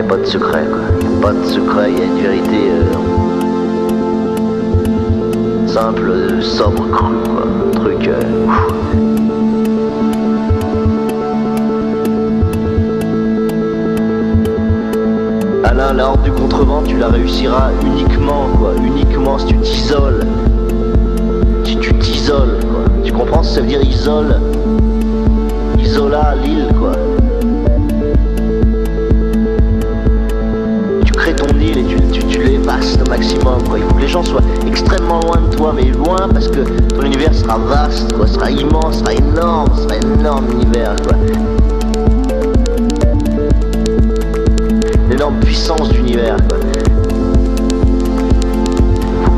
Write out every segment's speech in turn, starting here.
A pas de secret, quoi. Y a pas de secret, y a une vérité euh, simple, sobre, crue, quoi. Truc. euh. Alain, la horde du contrevent, tu la réussiras uniquement, quoi. Uniquement si tu t'isoles. Si tu t'isoles, quoi. Tu comprends ce que ça veut dire isole? Isola, l'île, quoi. Maximum. Quoi. Il faut que les gens soient extrêmement loin de toi, mais loin parce que ton univers sera vaste, quoi, sera immense, sera énorme, sera énorme univers. Quoi. L'énorme puissance d'univers.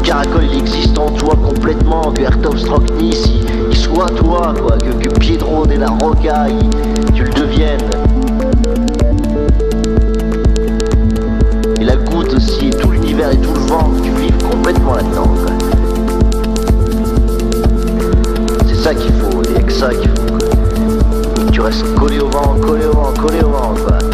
Caracol il existe en toi complètement, que Ertov Stroknis il, soit toi, quoi, que, Piedro de la Roca tu le deviennes. Qu'il faut, il n'y ça qu'il faut. tu restes collé au vent, collé au vent, collé au vent, quoi.